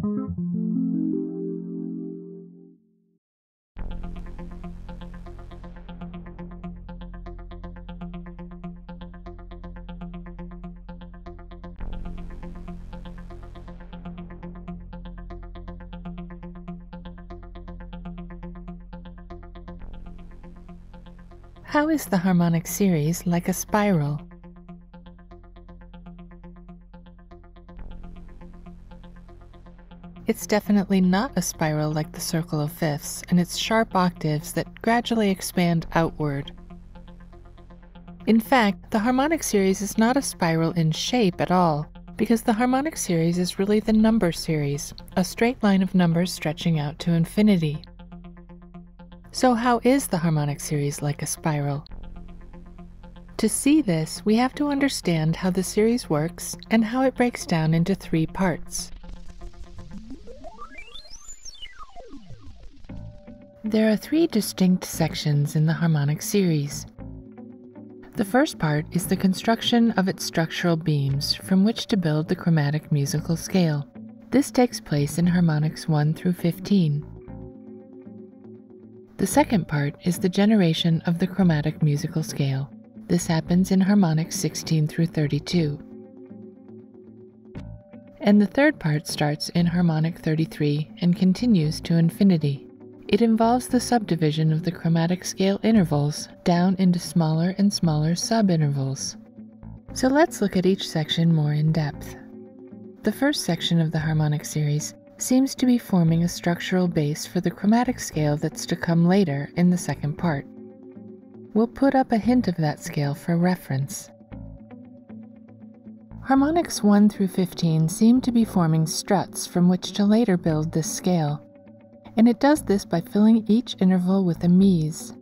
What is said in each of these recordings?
How is the harmonic series like a spiral? It's definitely not a spiral like the circle of fifths, and its sharp octaves that gradually expand outward. In fact, the harmonic series is not a spiral in shape at all, because the harmonic series is really the number series, a straight line of numbers stretching out to infinity. So how is the harmonic series like a spiral? To see this, we have to understand how the series works and how it breaks down into three parts. There are three distinct sections in the harmonic series. The first part is the construction of its structural beams from which to build the chromatic musical scale. This takes place in harmonics 1 through 15. The second part is the generation of the chromatic musical scale. This happens in harmonics 16 through 32. And the third part starts in harmonic 33 and continues to infinity. It involves the subdivision of the chromatic scale intervals down into smaller and smaller subintervals. So let's look at each section more in depth. The first section of the harmonic series seems to be forming a structural base for the chromatic scale that's to come later in the second part. We'll put up a hint of that scale for reference. Harmonics 1 through 15 seem to be forming struts from which to later build this scale, and it does this by filling each interval with a mese.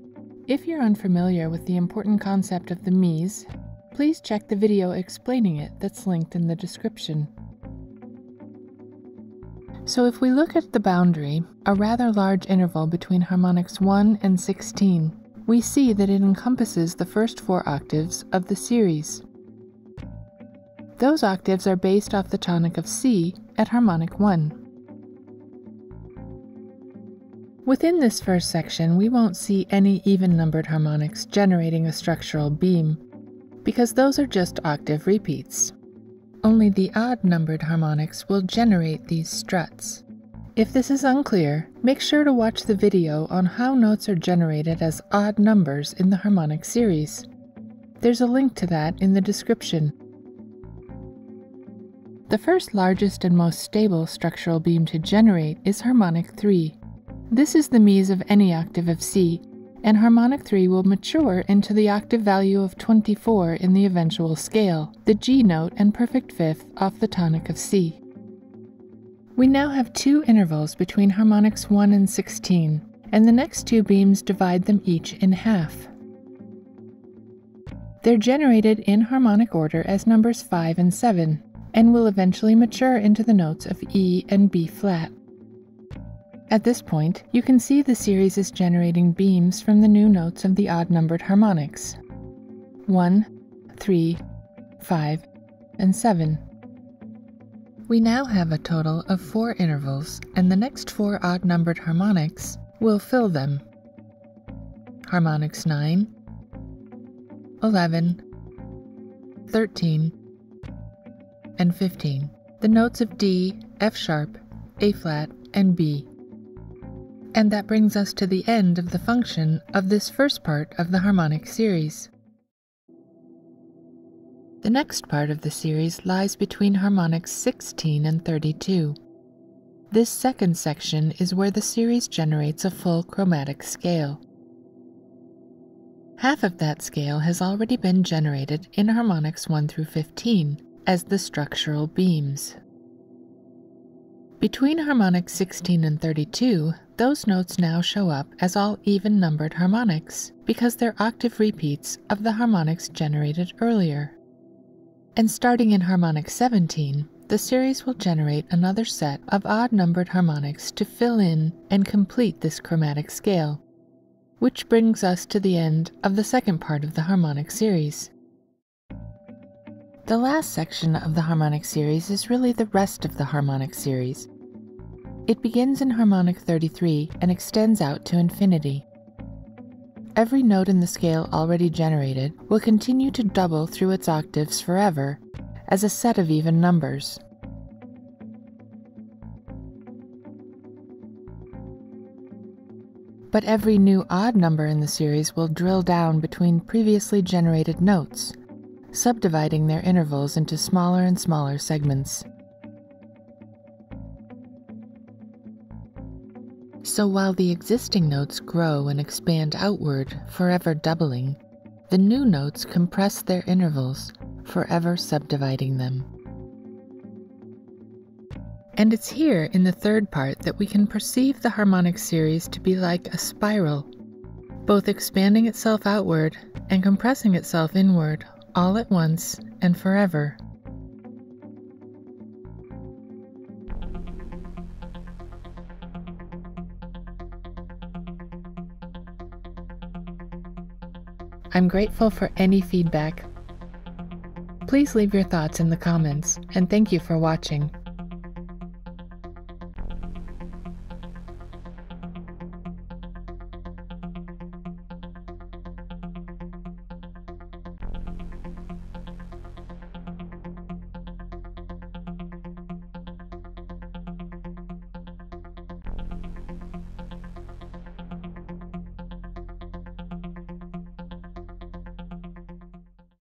If you're unfamiliar with the important concept of the mese, please check the video explaining it that's linked in the description. So if we look at the boundary, a rather large interval between harmonics 1 and 16, we see that it encompasses the first four octaves of the series. Those octaves are based off the tonic of C at harmonic 1. Within this first section, we won't see any even-numbered harmonics generating a structural beam, because those are just octave repeats. Only the odd numbered harmonics will generate these struts. If this is unclear, make sure to watch the video on how notes are generated as odd numbers in the harmonic series. There's a link to that in the description. The first largest and most stable structural beam to generate is harmonic 3. This is the mese of any octave of C, and harmonic 3 will mature into the octave value of 24 in the eventual scale, the G note and perfect fifth off the tonic of C. We now have two intervals between harmonics 1 and 16, and the next two beams divide them each in half. They're generated in harmonic order as numbers 5 and 7, and will eventually mature into the notes of E and B flat. At this point, you can see the series is generating beams from the new notes of the odd-numbered harmonics 1, 3, 5, and 7. We now have a total of four intervals, and the next four odd-numbered harmonics will fill them. Harmonics 9, 11, 13, and 15. The notes of D, F sharp, A flat, and B. And that brings us to the end of the function of this first part of the harmonic series. The next part of the series lies between harmonics 16 and 32. This second section is where the series generates a full chromatic scale. Half of that scale has already been generated in harmonics 1 through 15 as the structural beams. Between harmonics 16 and 32, those notes now show up as all even numbered harmonics because they're octave repeats of the harmonics generated earlier. And starting in harmonic 17, the series will generate another set of odd numbered harmonics to fill in and complete this chromatic scale, which brings us to the end of the second part of the harmonic series. The last section of the harmonic series is really the rest of the harmonic series. It begins in harmonic 33 and extends out to infinity. Every note in the scale already generated will continue to double through its octaves forever as a set of even numbers. But every new odd number in the series will drill down between previously generated notes, subdividing their intervals into smaller and smaller segments. So while the existing notes grow and expand outward, forever doubling, the new notes compress their intervals, forever subdividing them. And it's here in the third part that we can perceive the harmonic series to be like a spiral, both expanding itself outward and compressing itself inward all at once and forever. I'm grateful for any feedback. Please leave your thoughts in the comments, and thank you for watching.